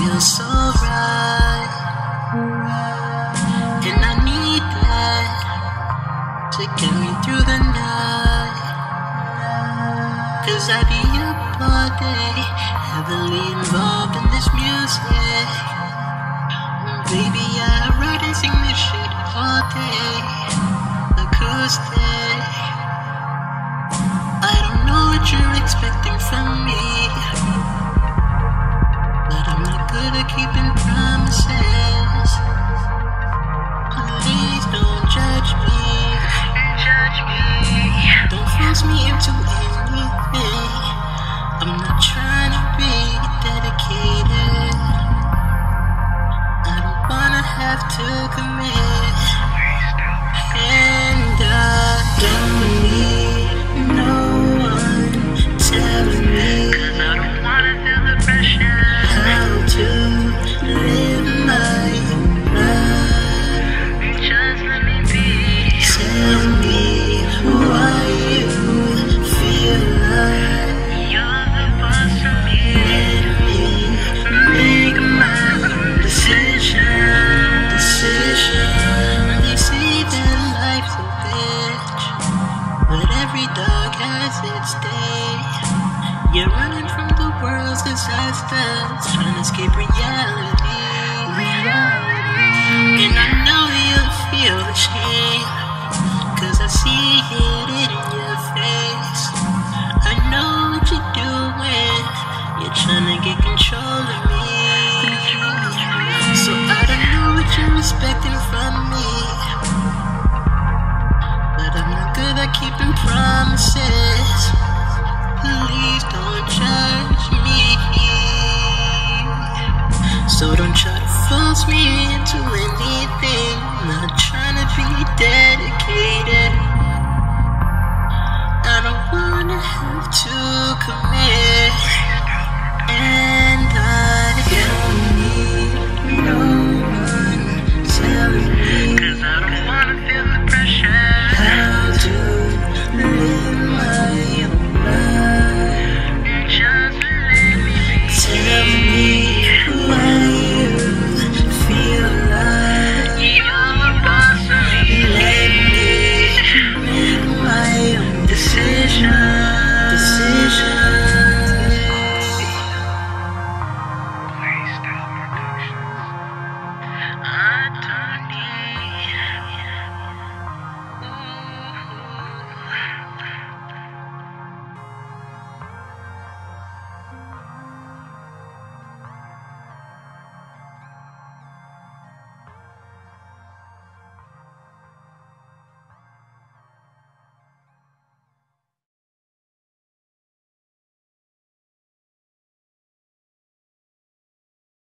feels so right. And I need that to get me through the night. Cause I be up all day, heavily involved in this music. Baby, I me into world's trying to escape reality. And I know you feel the shame, cause I see it in your face. I know what you're doing, you're trying to get control of me. So I don't know what you're expecting from me. But I'm not good at keeping promises. free to anything. Not trying to be dedicated.